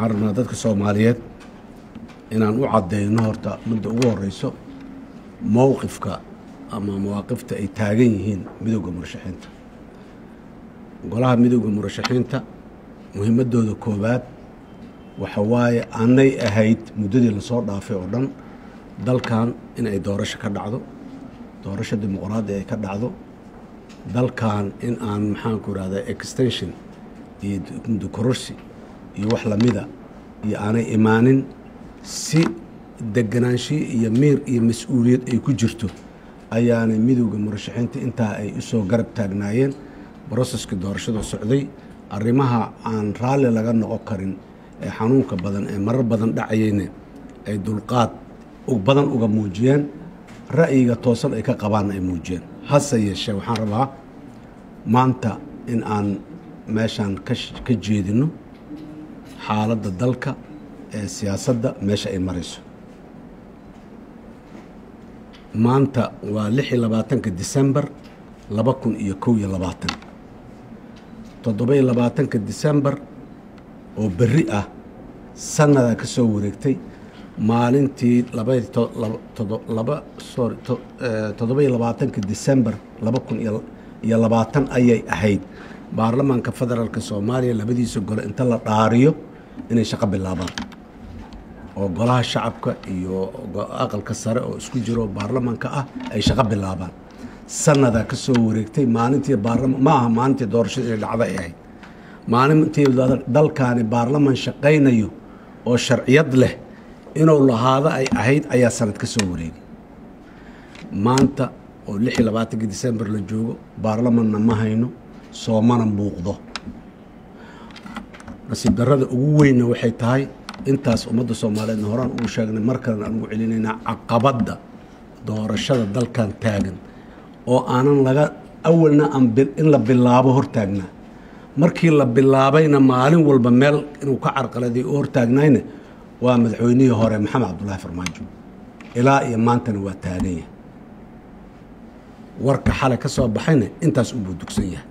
waxaan rabnaa dadka soomaaliyeed inaan u caddeyno horta midda ugu horeyso mowqifka ama mawaaqifta ay taagan yihiin midowda murashaxiinta. Golaha midowda murashaxiinta muhiimadooda koowaad waxa waaye anay ahayd muddadii la soo dhaafay oo dhan dalkan in ay doorasho ka dhacdo doorasho dimuqraadi ay ka dhacdo dalkan in aan maxaanku irahdaa extension iyo mudokororsi iyo wax lamida iyo aanay imaanin si deganaanshiyo iyo miir iyo mas'uuliyad ay ku jirto ayaanay midowda murashaxiinta intaa ay u soo garab taagnaayeen. Broseskii doorashada socday arrimaha aan raalli laga noqon karin ee xanuunka badan ee marar badan dhacayeyne ay dulqaad badan uga muujiyeen ra'yiga toosan ay ka qabaanna ay muujiyeen. Hase yeeshee waxaan rabaa maanta in aan meeshaan ka jeedino xaaladda dalka ee siyaasadda meesha ay marayso. Maanta waa lix iyo labaatanka disembar laba kun iyo kow iyo labaatan toddoba-iyo labaatanka disembar oo berri ah sannadaa ka soo wareegtay maalintii sorry toddoba-iyo labaatanka disembar laba kun iyo labaatan ayay ahayd. Baarlamaanka federaalka soomaaliya labadiisa gole inta la dhaariyo inay shaqo bilaabaan oo golaha shacabka iyo aqalka sare oo isku jiro baarlamaanka ah ay shaqo bilaabaan sannadaa ka soo wareegtay maalintii baarlama ma aha maalintii doorashada inay dhacdo ay ahayd. Maalintii dalkaani baarlaman shaqaynayo oo sharciyad leh inuu lahaado ay ahayd ayaa sanad ka soo wareegay. Maanta oo lix iyo labaatankii disembar la joogo baarlamanna ma hayno soomana muuqdo nasiib darrada ugu weynna waxay tahay intaas ummadda soomaaliyeedna horaan ugu sheegnay mar kalena aan ugu celinaynaa caqabadda doorashada dalkan taagan oo aanan laga awalna in la bilaabo hortaagnaa markii la bilaabayna maalin walba meel inuu ka carqaladay u hortaagnayna waa madaxweynihii hore maxamed cabdullaahi farmaajo. Ilaa iyo maantana waa taaganya warka xalay ka soo baxayna intaas unbuu dugsan yahay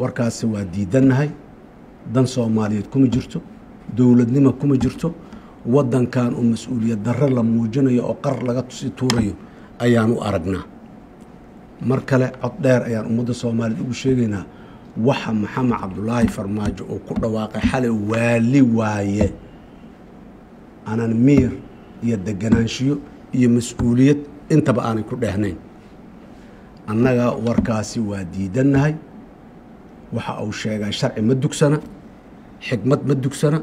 warkaasi waa diidannahay. Dan soomaaliyeed kuma jirto dowladnimo kuma jirto. Waddankan uu mas'uuliyad darre la muujinayo oo qar laga tusi tuurayo ayaan u aragnaa. Mar kale cod dheer ayaan ummadda soomaaliyeed ugu sheegaynaa waxa maxamed cabdulaahi farmaajo uu ku dhawaaqay xalay waali waaye. Aanan miir iyo deganaanshiyo iyo mas'uuliyad intaba aanay ku dheehnayn annaga warkaasi waa diidannahay waxa uu sheegaa sharci ma dugsana xikmad ma dugsana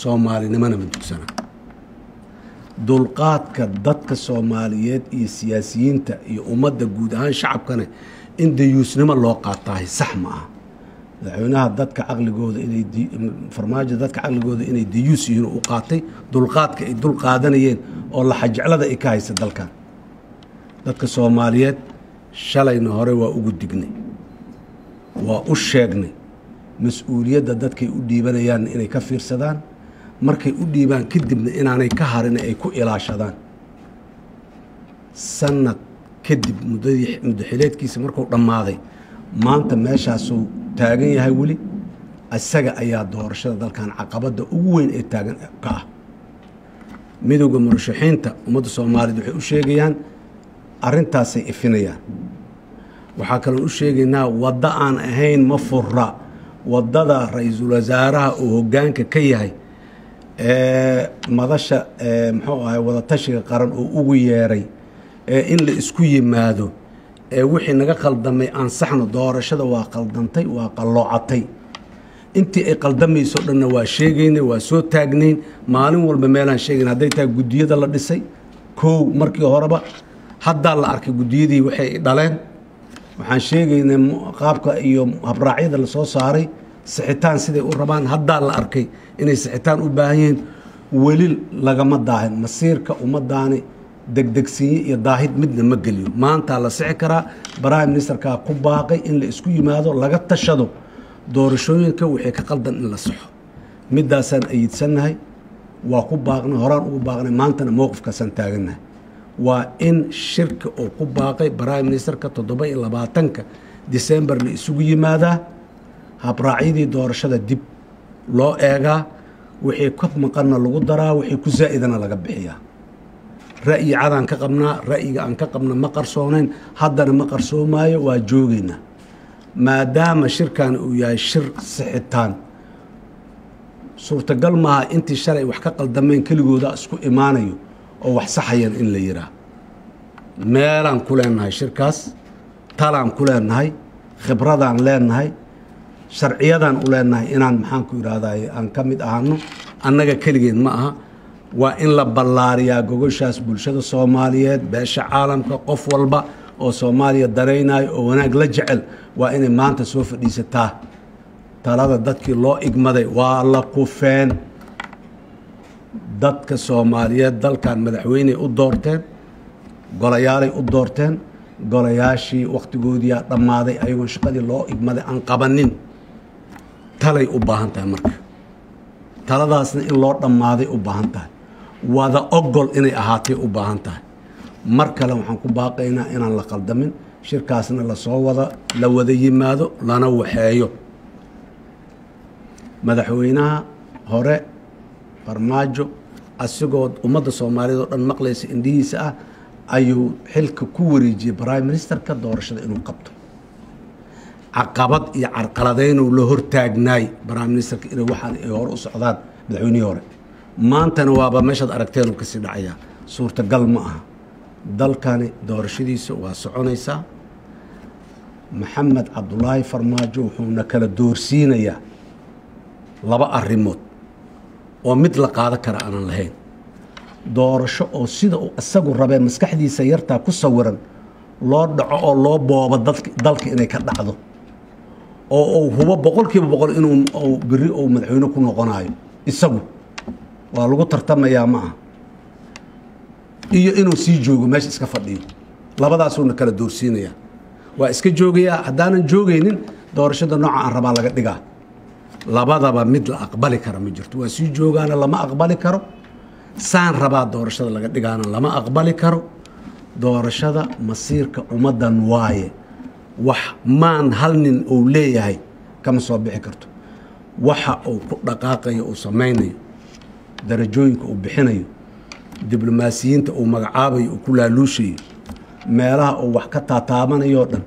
soomaalinimona ma dugsana. Dulqaadka dadka soomaaliyeed iyo siyaasiyiinta iyo ummadda guud ahaan shacabkana in dayuusnimo loo qaataahay sax ma aha. Madaxweynaha dadka caqligooda inay farmaajo dadka caqligooda inay dayuus yihiin u qaatay dulqaadka ay dul qaadanayeen oo laxajeclada ay ka haysa dalkan dadka soomaaliyeed shalayna hore waa ugu dignay waa u sheegnay mas'uuliyadda dadkay u dhiibanayaanna inay ka fiirsadaan. Markay u dhiibaan kadibna inaanay ka harin ay ku ilaashadaan. Sanad kadib muddadii muddaxileedkiisa markuu dhammaaday maanta meeshaasuu taagan yahay weli. Isaga ayaa doorashada dalkan caqabadda ugu weyn ee taagan ka ah. Midowda murashaxiinta ummadda soomaaliyeed waxay u sheegayaan arrintaasay ifinayaan waxaa kaloon u sheegaynaa waddo aan ahayn ma fura waddada ra'iisul wasaaraha uu hoggaanka ka yahay ee madasha muxuu ahay wadatashiga qaran uu ugu yeeray ee in la isku yimaado ee wixii naga qaldamay aan saxno doorashada waa qaldantay waa qalloocatay. Intii ay qaldamayso dhanna waa sheegaynay waa soo taagnayn. Maalin walba meelaan sheegayn hadday tahay guddiyada la dhisay kow markii horeba haddaa la arkay guddiyadii waxay dhaleen waxaan sheegaynay qaabka iyo habraacyada la soo saaray sixitaan siday u rabaan. Haddaa la arkay inay sixitaan u baahan yihiin weli lagama daahin. Masiirka ummadaani degdegsiinye iyo daahid midna ma geliyo. Maantaa la sixi karaa. Prime ministerkaa ku baaqay in la isku yimaado laga tashado doorashooyinka wixii ka qaldan in la saxo. Middaasaan ayidsannahay waa ku baaqnay horaan ugu baaqnay. Maantana mowqifkaasaan taagannahay waa in shirka uu ku baaqay prime ministerka toddoba iyo labaatanka december la isugu yimaadaa. Habraacyadii doorashada dib loo eegaa wixii ka maqanna lagu daraa wixii ku zaa'idana laga bixiyaa. Ra'yi cadaan ka qabnaa ra'yiga aan ka qabna ma qarsoonayn haddana ma qarsoomaayo waa joogaynaa maadaama shirkan uu yahay shir sixitaan suurtagal maaha intii shalay wax ka qaldameen keligooda isku imaanayo oo wax saxayan in la yihaa meelaan ku leenahay shirkaas talaan ku leenahay khibradaan leenahay sharciyadaan u leenahay inaan maxaanku idhaahday aan ka mid ahano annaga keligeen ma aha. Waa in la ballaariyaa gogoshaas bulshada soomaaliyeed beesha caalamka qof walba oo soomaaliya daraynayo oo wanaag la jecel waa inay maanta soo fadhiisataa. Talada dadkii loo igmaday waa la kufeen dadka soomaaliyeed dalkan madaxweyney u doorteen golayaalay u doorteen golayaashii wakhtigoodiyaa dhammaaday ayagoon shaqadii loo igmaday aan qabanin. Talay u baahan tahay marka. Taladaasna in loo dhammaaday u baahan tahay. Wada ogol inay ahaatay u baahan tahay. Mar kale waxaan ku baaqaynaa inaan la qaldamin shirkaasna la soo wada la wada yimaado lana waxeeyo. Madaxweynaha hore farmaajo asigoo ummadda soomaaliyeed oo dhan maqlaysa indhihiisa ah ayuu xilka ku wareejiyey prime ministerka doorashada inuu qabto. Caqabad iyo carqaladeynuu la hortaagnaay prime ministerka inay waxaan ay hore u socdaan madaxweynihii hore. Maantana waaba meeshaad aragteen uu ka sii dhacayaa suurtagal ma aha. Dalkani doorashadiisa waa soconaysaa maxamed cabdulaahi farmaajo wuxuuna kala doorsiinayaa laba arrimood oo mid la qaado kara aanan lahayn. Doorasho oo sida uu isagu rabee maskaxdiisa yartaa ku sawiran loo dhaco oo loo boobo dalka inay ka dhacdo. Oo uu hubo boqol kiiba boqol inuu beri uu madaxweyne ku noqonayo isagu. Waa lagu tartamayaa ma aha. Iyo inuu sii joogo meesha iska fadhiyo. Labadaasuuna kala doorsiinayaa waa iska joogayaa haddaanan joogaynin doorashada nooca aan rabaa laga dhigaa labadaba mid la aqbali kara ma jirto. Waa sii joogaana lama aqbali karo. Saan rabaa doorashada laga dhigaana lama aqbali karo. Doorashada masiirka ummaddan waaye. Wax maan hal nin uu leeyahay kama soo bixi karto. Waxa uu ku dhaqaaqayo uu samaynayo darajooyinka uu bixinayo diblomaasiyiinta uu magacaabayo uu ku laaluushayo meelaha uu wax ka taataabanayoo dhan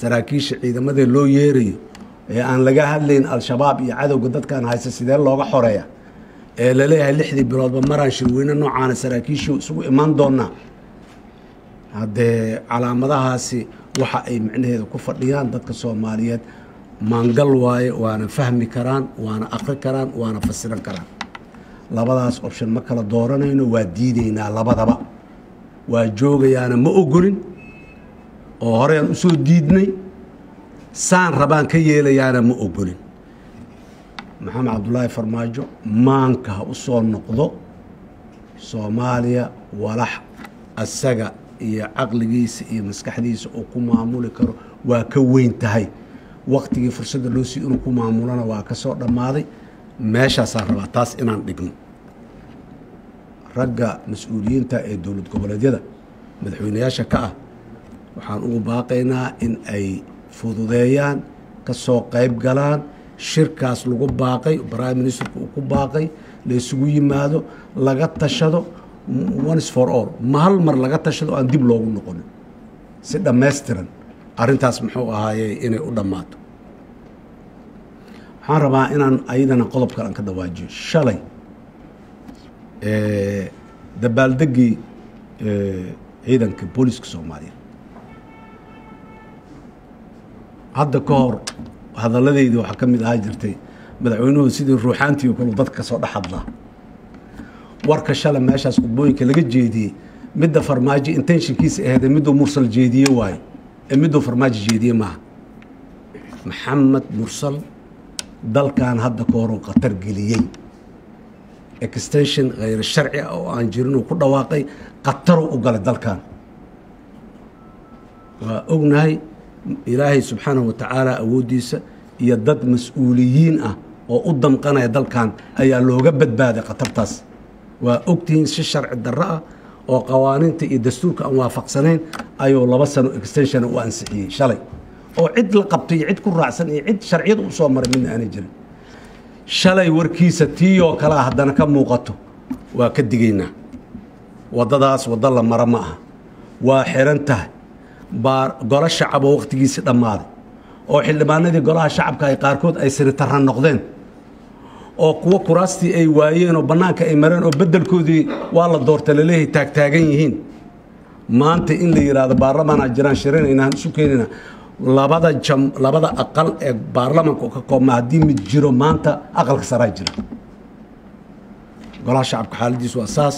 saraakiisha ciidamadee loo yeerayo ee aan laga hadlayn al-shabaab iyo cadowga dadkan haysta sidee looga xoreeya ee la leeyahay lixdii biloodba maraan shirweyne noocaana saraakiishu isugu imaan doonaa haddee calaamadahaasi waxa ay micnaheeda ku fadhiyaan dadka soomaaliyeed maangal waaye waana fahmi karaan waana aqri karaan waana fasiran karaan. Labadaas option ma kala dooranayno waa diidaynaa labadaba. Waa joogayaana ma ogolin oo horean u soo diidnay saan rabaan ka yeelayaana ma ogolin. Maxamed cabdulaahi farmaajo maanka ha u soo noqdo soomaaliya walax asaga iyo caqligiisa iyo maskaxdiisa uu ku maamuli karo waa ka weyn tahay. Waktigii fursadda loo sii inuu ku maamulana waa ka soo dhammaaday. Meeshaasaan rabaa taas inaan dhigno. Ragga mas'uuliyiinta ee dowlad goboleedyada madaxweynayaasha ka ah waxaan ugu baaqaynaa in ay fududeeyaan ka soo qayb galaan shirkaas lagu baaqay prime ministerku uu ku baaqay la isugu yimaado laga tashado ones for all. Ma hal mar laga tashado aan dib loogu noqonin? Si dhammaystiran. Arrintaas muxuu ahaaye inay u dhammaato. Waxaan rabaa inaan ayadana qodob kale aan ka dawaajiyo. Shalay dabaaldeggii ciidanka booliiska soomaaliya hadda ka hor hadalladeydii waxaa ka mid ahaa jirtay madaxweynuhu sidii ruuxaantii kalu dadka ka soo dhex hadlaa warka shalay meeshaas khudbooyinka laga jeediyey midda farmaajo intentionkiisa aheede miduu mursal jeediye waayo ee miduu farmaajo jeediye maaha. Maxamed mursal dalkan hadda ka hor uu khatar geliyey. Extension khayr sharci ah oo aan jirin uu ku dhawaaqay khataruu u galay dalkan waa ognahay ilaahay subxaanahu wa tacaala awooddiisa iyo dad mas'uuliyiin ah oo u damqanaya dalkan ayaa looga badbaaday khatartaas. Waa ogtihiin si sharci darro ah oo qawaaniinta iyo dastuurka aan waafaqsanayn ayuu laba sano extensiona u ansixiyey shalay. Oo cid la qabtay iyo cid ku raacsan iyo cid sharciyada u soo maray midna aanay jirin. Shalay warkiisa tii oo kalea haddana ka muuqato waa ka digaynaa. Waddadaas waddo la mara ma aha. Waa xiran tahay baa golo shacab oo wakhtigiisi dhammaaday. Oo xildhibaanadii golaha shacabka ay qaarkood ay siritarra noqdeen. Oo kuwo kuraastii ay waayeen oo bannaanka ay mareen oo beddelkoodii waa la doorta la leeyahay taagtaagan yihiin. Maanta in la yidhaahdo baarlamaanaa jiraan shirinaynaan isu keenayna labada jam labada aqal ee baarlamanka ka koobma haddii mid jiro maanta aqalka saraa jira. Golaha shacabka xaaladiisu waa saas.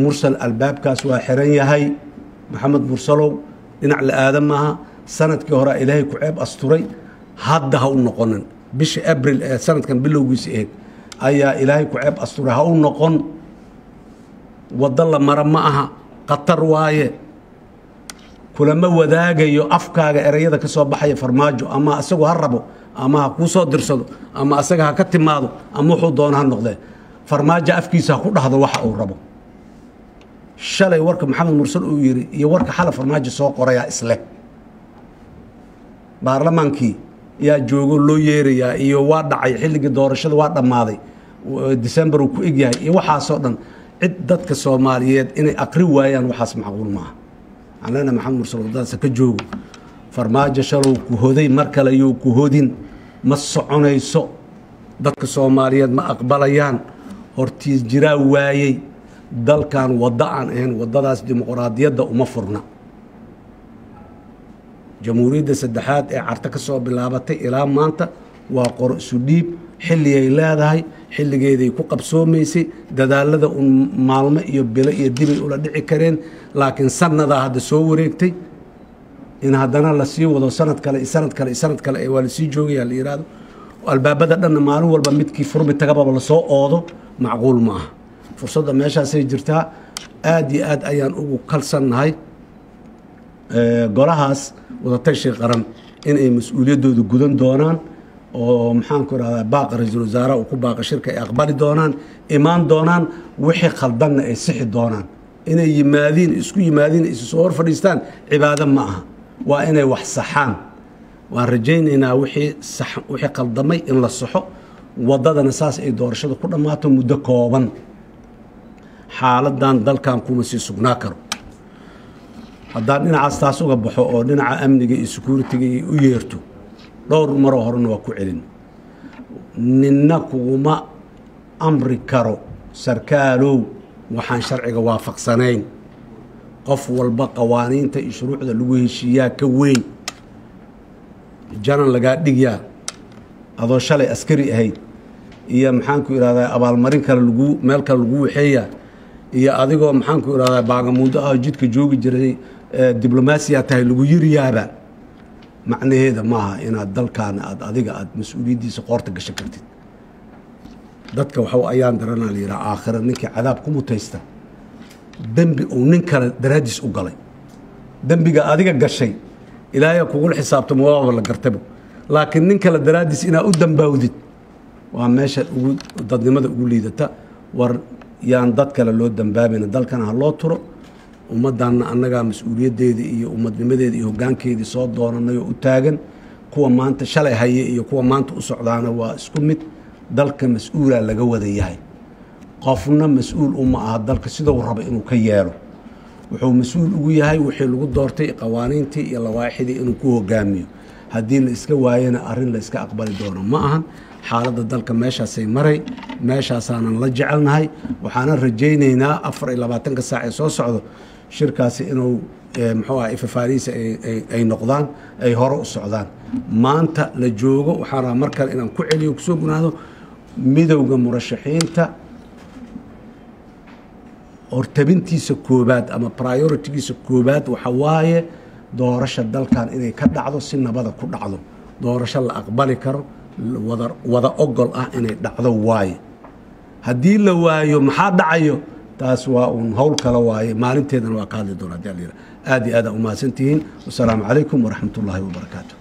Mursal albaabkaas waa xiran yahay. Maxamed mursalow dhinac la aadan maaha. Sanadkii horea ilaahay ku ceeb asturay. Hadda ha u noqonin. Bisha abril ee sanadkan bilowgiisa eeg ayaa ilaahay ku ceeb asturay. Ha u noqon. Waddo la mara ma aha. Khatar waaye. Kulama wadaagayo afkaaga ereyada ka soo baxaya farmaajo ama asagu ha rabo ama ha kuu soo dirsado ama asaga ha ka timaado ama wuxuu doono ha noqdee. Farmaajo afkiisa ha ku dhahdo waxa uu rabo shalay warka maxamed mursal uu yidhi iyo warka xala farmaajo soo qorayaa isleh baarlamaankii yaa joogo loo yeerayaa iyo waa dhacay xilligii doorashada waa dhammaaday december uu ku egyahay iyo waxaasoo dhan cid dadka soomaaliyeed inay aqri waayaan waxaas macquul maaha. Waxaan leenahay maxamed mursal waddadaasa ka joogo farmaajo shalow ku hoday mar kale you ku hodin. Ma soconayso dadka soomaaliyeed ma aqbalayaan. Hortiis jiraa waayey dalkan waddo aan ahayn waddadaas dimuqraadiyadda uma furna. Jamhuuriyadda saddexaad ee carto ka soo bilaabatay ilaa maanta waa qor isu dhiib. Xilligay leedahay xilligeeday ku qabsoomaysay dadaalada un maalmo iyo bilo iyo dibay ula dhici kareen. Laakiin sannadaa hadda soo wareegtay in haddana la sii wado sanad kale iyo sanad kale iyo sanad kale waa la sii joogaya la yidhaahdo albaabada dhanna maalin walba midkii furmi tagababa la soo oodo macquul ma aha fursadda meeshaasay jirtaa aad iyo aad ayaan ugu kalsannahay golahaas wadatashi qaran inay mas'uuliyaddooda gudan doonaan oo maxaanku irahdaa baaqa ra'iisul wasaaraha uu ku baaqa shirka ay aqbali doonaan imaan doonaan wixii khaldanna ay sixi doonaan. Inay yimaadiin isku yimaadiin isu soo hor fadhiistaan cibaado ma aha. Waa inay wax saxaan. Waan rajaynaynaa wixii wixii khaldamay in la saxo waddadana saas ay doorashada ku dhammaato muddo kooban xaaladan dalkan kuma sii sugnaa karo. Haddaan dhinacaas taas uga baxo oo dhinaca amniga iyo securitiga u yeerto dhowr maroo horena waa ku celin. Ninna kuguma amri karo sarkaalow waxaan sharciga waafaqsanayn. Qof walba qawaaniinta iyo shuruucda lagu heshiiyaa ka weyn. Janan lagaa dhigyaa adoo shalay askari ahayd iyo maxaanku ihahdaa abaalmarin kale lagu meel kale lagu waxeeyaa iyo adigoo maxaanku ihahdaa baagamuundo ah jidka joogi jiray diblomaasiya tahay lagu yiriyaaba macnaheeda maaha inaad dalkaana aad adiga aad mas'uuliyaddiisa qoorta gashan kartid. Dadka waxa ayaan daranaa la yidhaha aakhira ninkii cadaab ku mutaysta dembi uu nin kale daraaddiis u galay. Dembiga adiga gashay ilaahay kugula xisaabtamo waaba la gartabo laakiin nin kale daraaddiis inaad u dambaawdid waa meesha ugu dadnimada ugu liidata. War yaan dad kale loo dambaabayna dalkana ha loo turo ummaddanna annagaa mas'uuliyaddeedii iyo ummadnimadeeda iyo hoggaankeedii soo doonanay oo u taagan kuwa maanta shalay haye iyo kuwa maanta u socdaana waa isku mid dalka mas'uulaa laga wada yahay. Qofna mas'uul uma aha dalka sidau raba inuu ka yeelo. Wuxuu mas'uul ugu yahay wixii lagu doortay qawaaniintii iyo lawaaxidii inuu ku hogaamiyo haddii la iska waayana arrin la iska aqbali doono. Ma ahan xaaladda dalka meeshaasay maray meeshaasaanan la jecelnahay. Waxaanan rajaynaynaa afar iyo labaatanka saac ee soo socdo shirkaasi inuu muxuu ah ifafaarihiisa ay noqdaan ay hore u socdaan. Maanta la joogo waxaan rabaa mar kale inaan ku celiyo ku soo gunaado midowda murashaxiinta hortabintiisa koobaad ama prioritigiisa koobaad waxa waaye doorasha dalkan inay ka dhacdo si nabada ku dhacdo. Doorasho la aqbali karo wada ogol ah inay dhacdo waaye. Haddii la waayo maxaa dhacayo? Taas waa uun howl kale waaye. Maalinteedana waa ka hadli doona aad iyo aad aa umahadsantihiin wasalaamu calaykum waraxmat ullaahi wabarakaatu